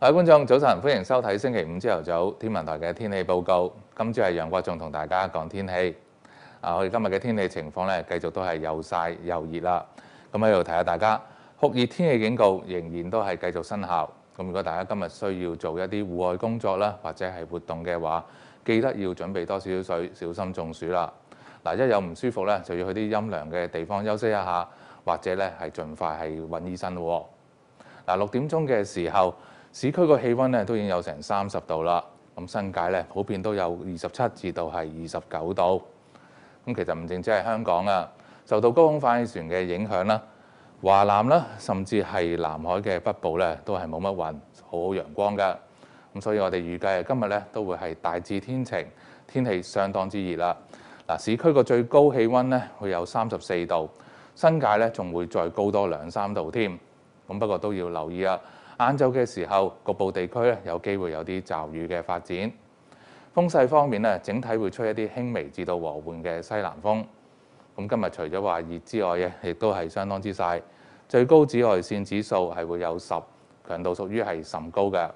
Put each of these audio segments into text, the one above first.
各位觀眾，早晨，歡迎收睇星期五朝頭早天文台嘅天氣報告。今朝係楊國仲同大家講天氣。啊，我哋今日嘅天氣情況咧，繼續都係又曬又熱啦。咁喺度提下大家，酷熱天氣警告仍然都係繼續生效。咁如果大家今日需要做一啲戶外工作啦，或者係活動嘅話，記得要準備多少少水，小心中暑啦。嗱，一有唔舒服咧，就要去啲陰涼嘅地方休息一下，或者咧係盡快係揾醫生咯。嗱，六點鐘嘅時候，市區個氣温咧都已經有成三十度啦。咁新界咧普遍都有二十七至到係二十九度。咁其實唔淨止係香港啊，受到高空反氣旋嘅影響啦，華南啦，甚至係南海嘅北部咧，都係冇乜雲，好好陽光㗎。咁所以我哋預計今日咧都會係大致天晴，天氣相當之熱啦。嗱，市區個最高氣温咧會有三十四度，新界咧仲會再高多兩三度添。咁不過都要留意啊，晏晝嘅時候局部地區咧有機會有啲驟雨嘅發展。風勢方面咧，整體會吹一啲輕微至到和緩嘅西南風。咁今日除咗話熱之外嘅，亦都係相當之曬。最高紫外線指數係會有十，強度屬於係甚高嘅。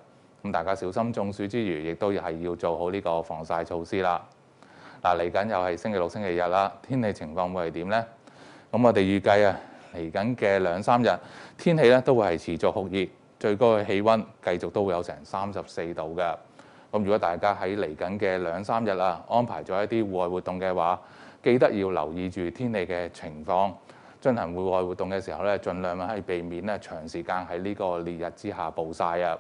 咁大家小心中暑之餘，亦都係要做好呢個防曬措施啦。嗱，嚟緊又係星期六、星期日啦，天氣情況會係點呢？咁我哋預計啊，嚟緊嘅兩三日天氣咧都會係持續酷熱，最高嘅氣温繼續都會有成三十四度嘅。咁如果大家喺嚟緊嘅兩三日啊，安排咗一啲戶外活動嘅話，記得要留意住天氣嘅情況，進行戶外活動嘅時候咧，盡量係避免咧長時間喺呢個烈日之下暴曬啊。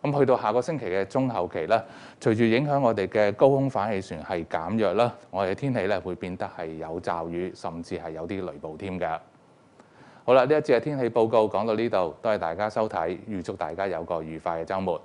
咁去到下個星期嘅中後期咧，隨住影響我哋嘅高空反氣旋係減弱啦，我哋嘅天氣咧會變得係有驟雨，甚至係有啲雷暴添㗎。好啦，呢一節嘅天氣報告講到呢度，多謝大家收睇，預祝大家有個愉快嘅週末。